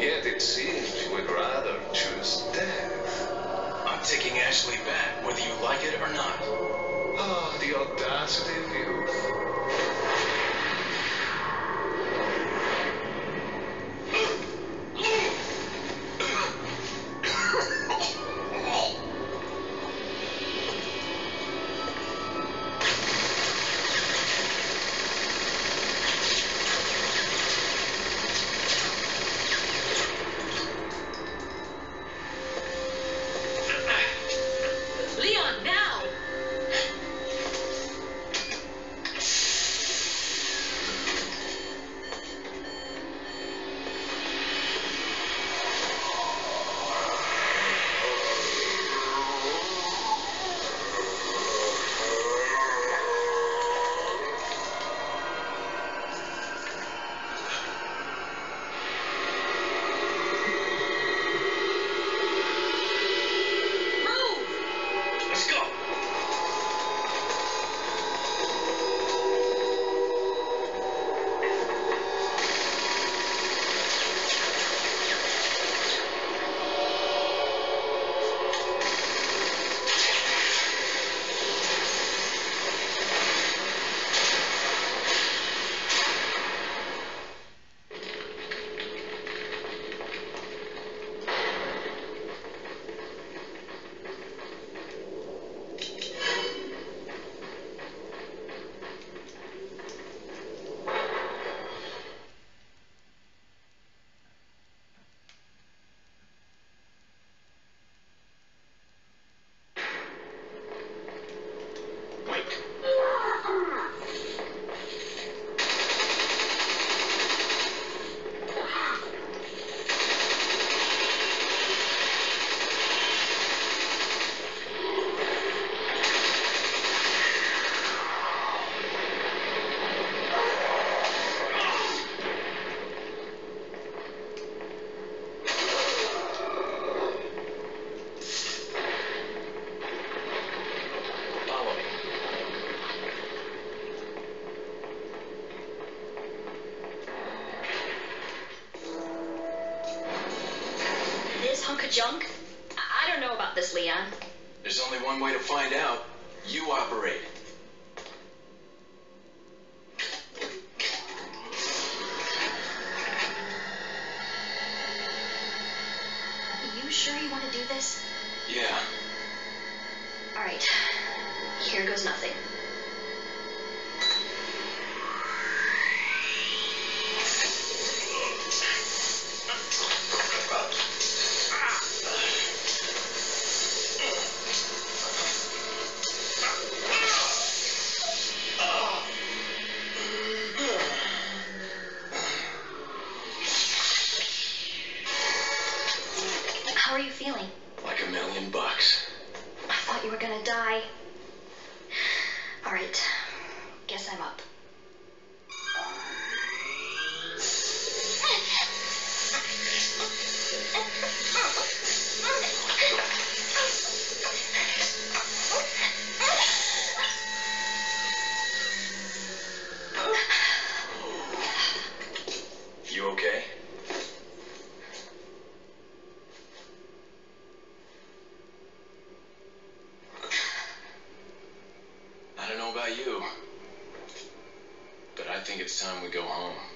Yet it seems you would rather choose death. I'm taking Ashley back, whether you like it or not. Ah, the audacity of youth. Hunk of junk? I I don't know about this, Leon. There's only one way to find out. You operate. You sure you want to do this? Yeah. All right. Here goes nothing. Are you feeling? Like a million bucks. I thought you were gonna die. All right. Guess I'm up. It's time we go home.